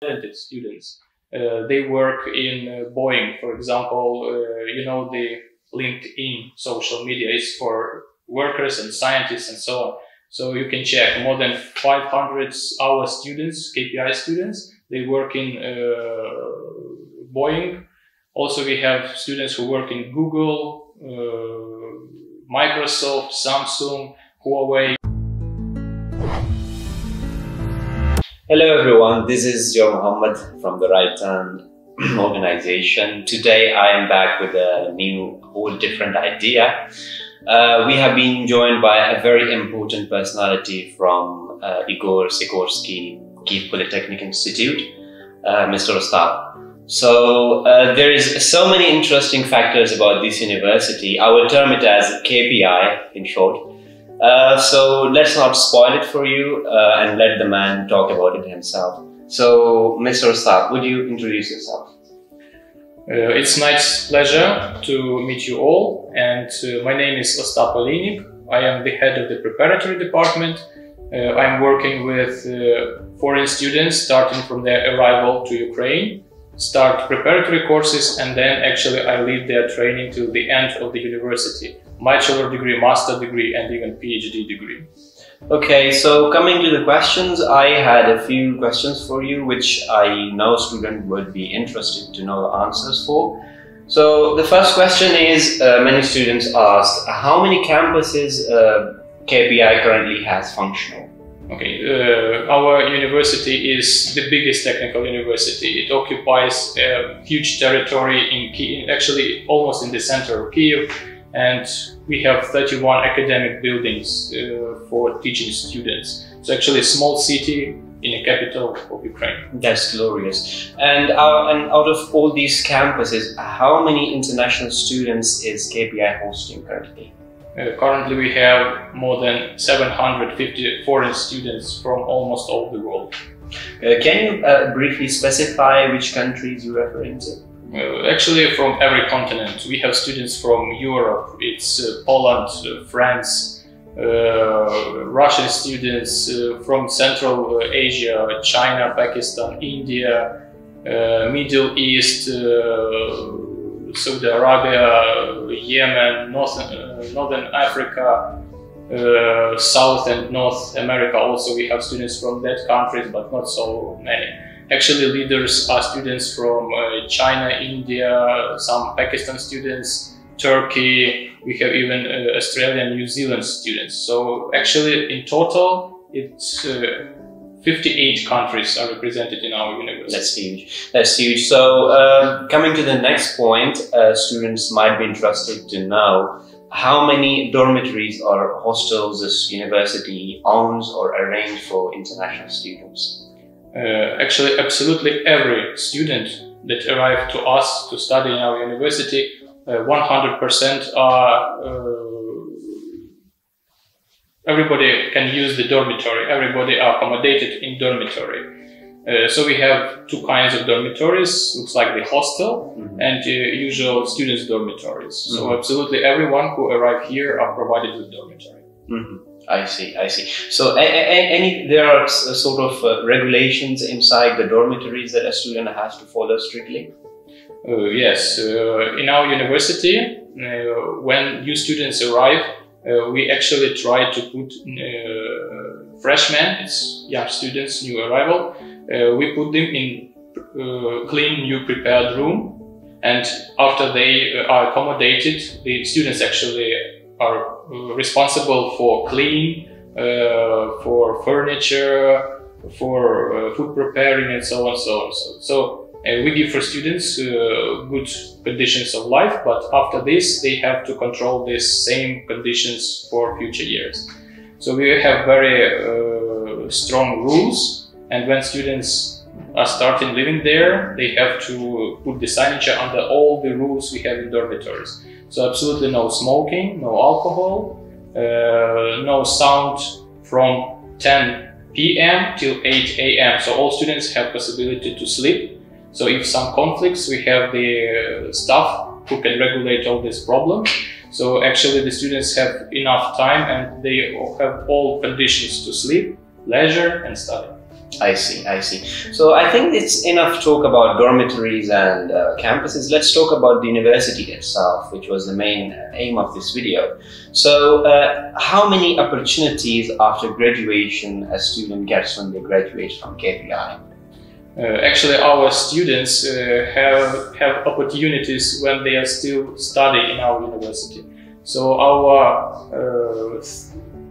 talented students. Uh, they work in uh, Boeing, for example. Uh, you know, the LinkedIn social media is for workers and scientists and so on. So you can check more than 500 our students, KPI students. They work in uh, Boeing. Also, we have students who work in Google, uh, Microsoft, Samsung, Huawei. Hello everyone, this is Joe Muhammad from the Right Turn organization. Today I am back with a new, whole different idea. Uh, we have been joined by a very important personality from uh, Igor Sikorsky Kiev Polytechnic Institute, uh, Mr. Ostap. So uh, there is so many interesting factors about this university. I will term it as KPI in short. Uh, so let's not spoil it for you uh, and let the man talk about it himself. So, Mr. Ostap, would you introduce yourself? Uh, it's nice pleasure to meet you all, and uh, my name is Ostap Olinik. I am the head of the preparatory department. Uh, I'm working with foreign students starting from their arrival to Ukraine, start preparatory courses, and then actually I lead their training till the end of the university bachelor degree, master degree, and even PhD degree. Okay, so coming to the questions, I had a few questions for you, which I know student would be interested to know the answers for. So the first question is, uh, many students asked, how many campuses uh, KPI currently has functional? Okay, uh, our university is the biggest technical university. It occupies a huge territory in actually almost in the center of Kiev and we have 31 academic buildings uh, for teaching students. It's actually a small city in the capital of Ukraine. That's glorious. And, uh, and out of all these campuses, how many international students is KPI hosting currently? Uh, currently, we have more than 750 foreign students from almost all the world. Uh, can you uh, briefly specify which countries you're referring to? Uh, actually, from every continent. We have students from Europe, it's uh, Poland, uh, France, uh, Russian students uh, from Central Asia, China, Pakistan, India, Middle East, Saudi Arabia, Yemen, North, Northern Africa, South and North America. Also, we have students from that countries, but not so many. Actually, leaders are students from uh, China, India, some Pakistan students, Turkey. We have even uh, Australian, New Zealand students. So actually, in total, it's uh, 58 countries are represented in our university. That's huge. That's huge. So uh, coming to the next point, uh, students might be interested to know how many dormitories or hostels this university owns or arrange for international students. Uh, actually absolutely every student that arrive to us to study in our university, 100% uh, are uh, everybody can use the dormitory. Everybody are accommodated in dormitory. Uh, so we have two kinds of dormitories. Looks like the hostel mm -hmm. and uh, usual students' dormitories. Mm -hmm. So mm-hmm. absolutely everyone who arrive here are provided with dormitory. Mm -hmm. I see, I see. So, any there are sort of uh, regulations inside the dormitories that a student has to follow strictly. Uh, yes, uh, in our university, uh, when new students arrive, uh, we actually try to put uh, freshmen, it's young students, new arrival, we put them in clean, new prepared room, and after they are accommodated, the students actually are responsible for clean, uh, for furniture, for uh, food preparing, and so on, so on. So, so uh, we give for students good conditions of life, but after this, they have to control these same conditions for future years. So we have very strong rules, and when students are starting living there, they have to put the signature under all the rules we have in dormitories. So absolutely no smoking, no alcohol, uh, no sound from 10 p.m. till 8 a.m. So all students have possibility to sleep. So if some conflicts, we have the staff who can regulate all these problems. So actually the students have enough time and they have all conditions to sleep, leisure and study. I see, I see. So I think it's enough talk about dormitories and uh, campuses. Let's talk about the university itself, which was the main aim of this video. So uh, how many opportunities after graduation a student gets when they graduate from KPI? Uh, actually, our students uh, have have opportunities when they are still studying in our university. So our uh,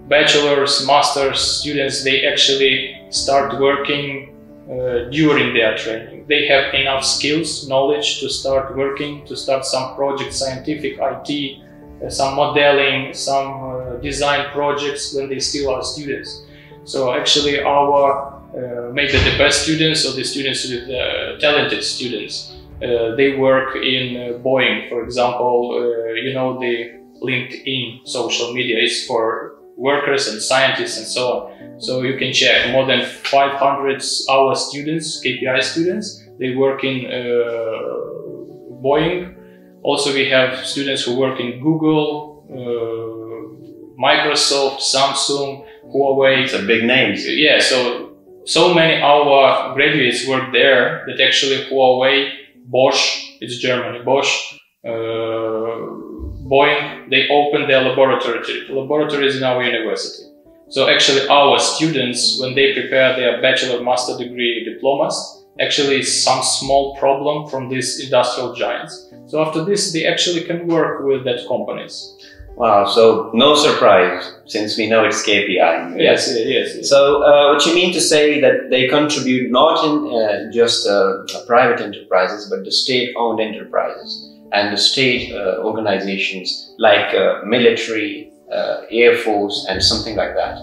bachelor's, master's students, they actually start working uh, during their training. They have enough skills, knowledge to start working, to start some projects, scientific, IT, uh, some modeling, some uh, design projects when they still are students. So actually our uh, maybe the best students or the students with uh, talented students, uh, they work in Boeing, for example, you know, the LinkedIn social media is for workers and scientists and so on. So you can check more than 500 our students, KPI students, they work in uh, Boeing. Also, we have students who work in Google, uh, Microsoft, Samsung, Huawei. It's a big names. Yeah, so so many our graduates work there that actually Huawei, Bosch, it's Germany, Bosch, uh, Boeing, they opened their laboratory, laboratories in our university. So actually our students, when they prepare their bachelor master degree diplomas, actually some small problem from these industrial giants. So after this, they actually can work with that companies. Wow, so no surprise since we know it's KPI. Yes, yes. yes. So uh, what you mean to say that they contribute not in uh, just uh, private enterprises, but the state-owned enterprises and the state uh, organizations like uh, military, uh, air force, and something like that.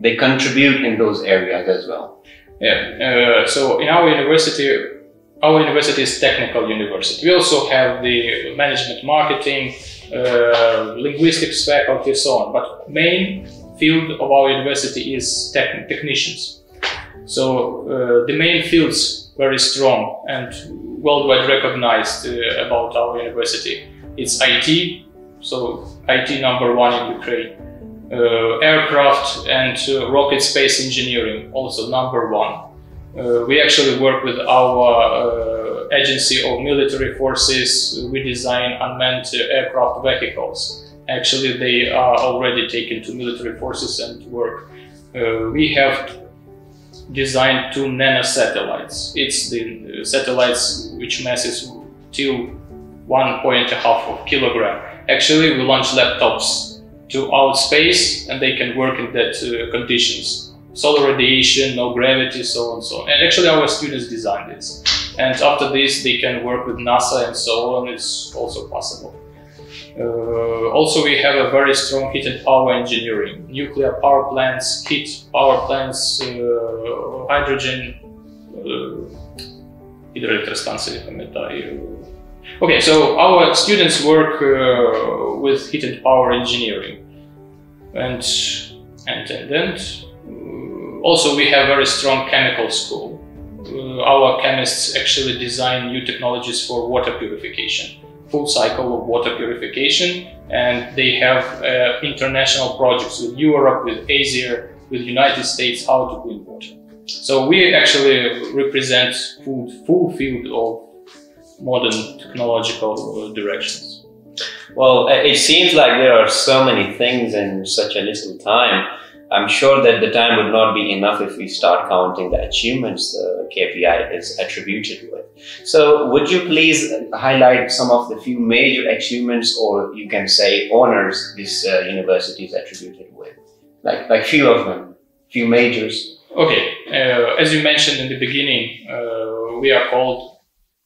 They contribute in those areas as well. Yeah. so in our university, our university is technical university. We also have the management, marketing, uh, linguistics faculty, so on. But main field of our university is tech technicians. So uh, the main fields very strong and worldwide recognized uh, about our university. It's IT, so IT number one in Ukraine. Uh, aircraft and uh, rocket space engineering, also number one. Uh, we actually work with our uh, agency of military forces. We design unmanned aircraft vehicles. Actually, they are already taken to military forces and work. Uh, we have designed two nanosatellites. It's the satellites which masses till one point a half of kilogram. Actually, we launch laptops to out space and they can work in that uh, conditions. Solar radiation, no gravity, so on and so on. And actually our students designed this. And after this, they can work with NASA and so on. It's also possible. Uh, also, we have a very strong heat and power engineering. Nuclear power plants, heat power plants, uh, hydrogen, uh, Okay, so our students work uh, with heat and power engineering. And, and, and, and uh, also we have very strong chemical school. Uh, our chemists actually design new technologies for water purification full cycle of water purification and they have uh, international projects with Europe, with Asia, with United States how to clean water. So we actually represent full, full field of modern technological uh, directions. Well, it seems like there are so many things in such a little time. I'm sure that the time would not be enough if we start counting the achievements the KPI is attributed with. So would you please highlight some of the few major achievements or you can say honors this uh, university is attributed with? Like, like few of them, few majors. Okay, uh, as you mentioned in the beginning, uh, we are called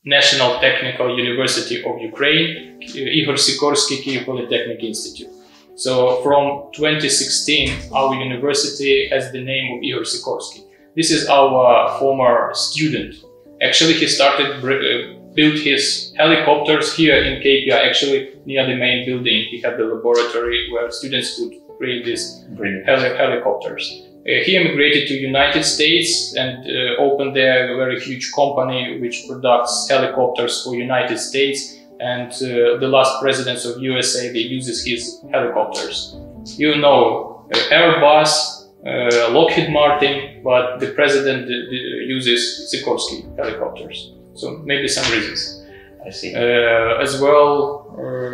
National Technical University of Ukraine, Ihor Sikorsky Kyiv Polytechnic Institute. So from 2016, our university has the name of Ihor Sikorsky. This is our former student. Actually, he started uh, built his helicopters here in KPI, actually near the main building. He had the laboratory where students could create these heli helicopters. Uh, he immigrated to United States and uh, opened there a very huge company which products helicopters for United States and uh, the last presidents of USA they uses his helicopters. You know, uh, Airbus, uh, Lockheed Martin, but the president uses Sikorsky helicopters. So maybe some reasons. I see. Uh, as well, uh,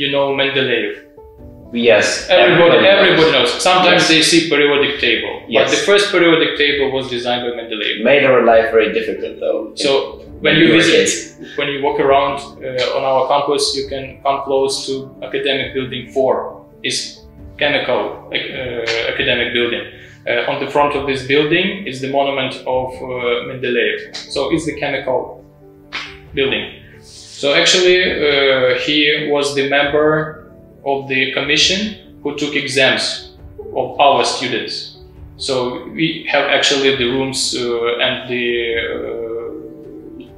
you know Mendeleev. Yes. Everybody, everybody knows. Sometimes yes. they see periodic table. Yes. But the first periodic table was designed by Mendeleev. Made our life very difficult though. So when you visit, when you walk around uh, on our campus, you can come close to academic building four. It's chemical uh, academic building. Uh, on the front of this building is the monument of uh, Mendeleev. So it's the chemical building. So actually, uh, he was the member of the commission who took exams of our students. So we have actually the rooms uh, and the uh,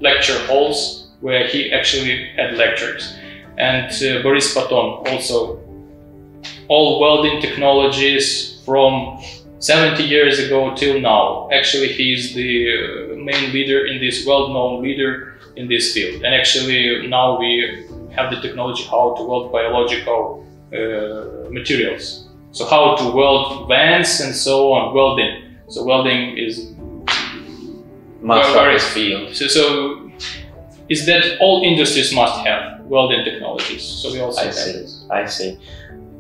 lecture halls where he actually had lectures. And Boris Paton also all welding technologies from 70 years ago till now. Actually, he is the uh, main leader in this, well-known leader in this field. And actually, now we have the technology how to weld biological uh, materials. So how to weld vents and so on, welding. So welding is master field. So, so is that all industries must have welding technologies. So we also I have see. this. I see.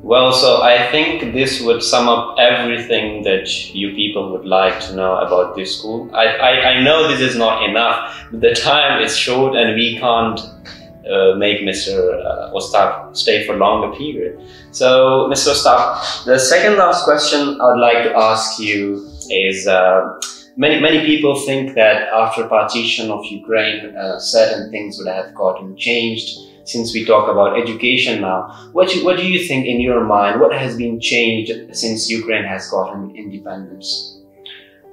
Well, so I think this would sum up everything that you people would like to know about this school. I, I, I know this is not enough, but the time is short and we can't uh, make Mr. Uh, Ostap stay for longer period. So, Mr. Ostap, the second last question I would like to ask you is uh, many, many people think that after partition of Ukraine, uh, certain things would have gotten changed since we talk about education now, what do, what do you think in your mind? What has been changed since Ukraine has gotten independence?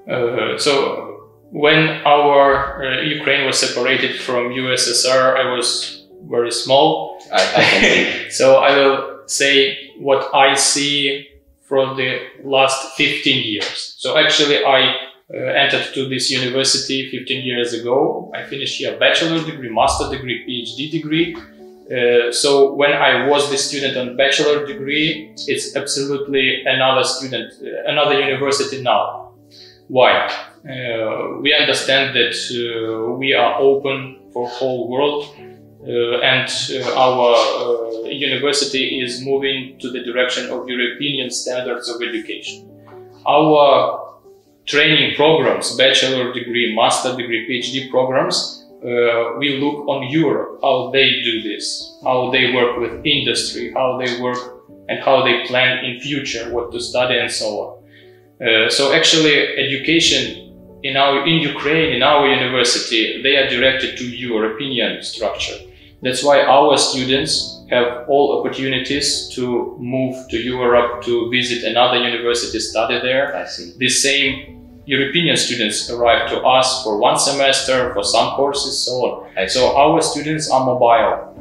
Uh, so when our uh, Ukraine was separated from USSR, I was very small. I, I so I will say what I see from the last 15 years. So actually I entered to this university 15 years ago. I finished here bachelor degree, master degree, PhD degree. Uh, so when I was the student on bachelor degree, it's absolutely another student, uh, another university now. Why? Uh, we understand that uh, we are open for whole world uh, and our university is moving to the direction of European standards of education. Our training programs, bachelor degree, master degree, PhD programs uh, we look on Europe, how they do this, how they work with industry, how they work and how they plan in future what to study and so on. Uh, so actually education in our in Ukraine, in our university, they are directed to European structure. That's why our students have all opportunities to move to Europe, to visit another university, study there. I see. The same European students arrive to us for one semester, for some courses, so on. So our students are mobile.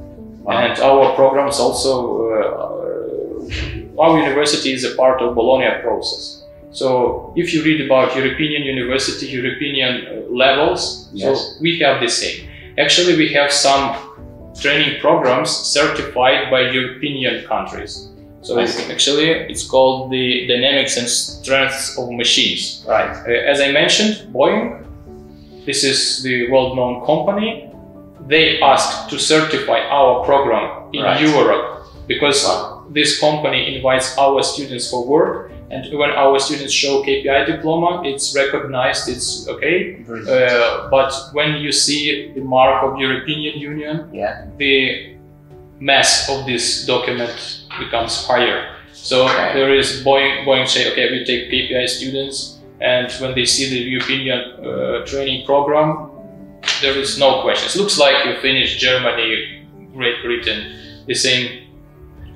Wow. And our programs also, uh, our university is a part of Bologna process. So if you read about European university, European uh, levels, yes. so we have the same. Actually, we have some training programs certified by European countries. So it's actually, it's called the dynamics and strengths of machines. Right. Uh, as I mentioned, Boeing, this is the world-known company. They asked to certify our program in right. Europe because wow. this company invites our students for work. And when our students show KPI diploma, it's recognized, it's okay. Uh, but when you see the mark of European Union, yeah. the mass of this document becomes higher. So okay. there is Boeing, Boeing say, okay, we take KPI students, and when they see the European uh, training program, there is no questions. Looks like you finished Germany, Great Britain, the same.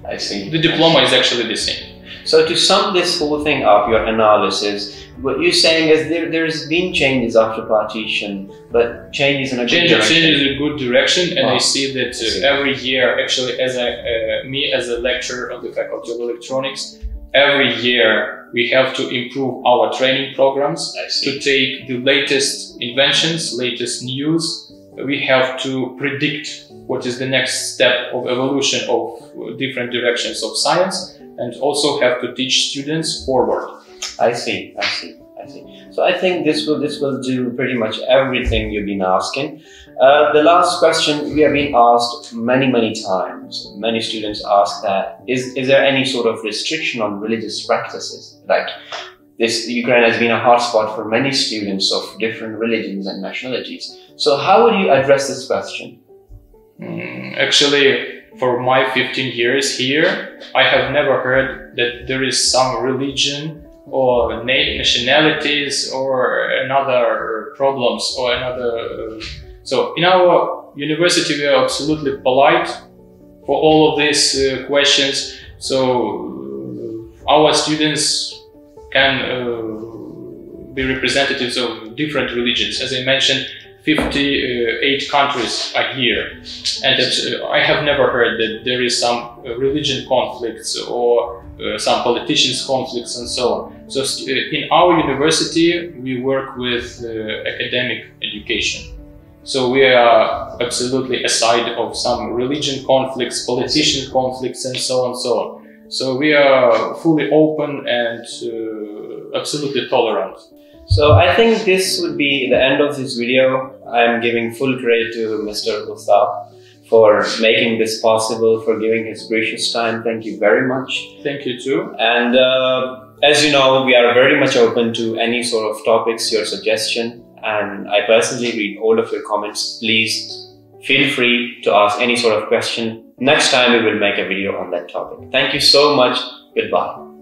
I see. The diploma is actually the same. So to sum this whole thing up, your analysis, what you're saying is there, there's been changes after partition, but changes in a change, good direction. Changes in a good direction, and wow. I see that uh, see. every year, actually, as a uh, me as a lecturer of the Faculty of Electronics, every year we have to improve our training programs to take the latest inventions, latest news. We have to predict what is the next step of evolution of different directions of science and also have to teach students forward. I see. I see. I see. So I think this will this will do pretty much everything you've been asking. Uh, the last question we have been asked many many times. Many students ask that is is there any sort of restriction on religious practices? Like this Ukraine has been a hotspot for many students of different religions and nationalities. So how would you address this question? Mm, actually, for my 15 years here, I have never heard that there is some religion or nationalities or another problems or another. So in our university, we are absolutely polite for all of these uh, questions. So uh, our students can uh, be representatives of different religions. As I mentioned, 58 countries are here. And uh, I have never heard that there is some uh, religion conflicts or uh, some politicians conflicts and so on. So uh, in our university, we work with uh, academic education. So we are absolutely aside of some religion conflicts, politician conflicts, and so on and so on. So we are fully open and uh, absolutely tolerant. So I think this would be the end of this video. I'm giving full credit to Mr. Ostap for making this possible, for giving his gracious time. Thank you very much. Thank you too. And uh, as you know, we are very much open to any sort of topics, your suggestion. And I personally read all of your comments. Please feel free to ask any sort of question. Next time we will make a video on that topic. Thank you so much. Goodbye.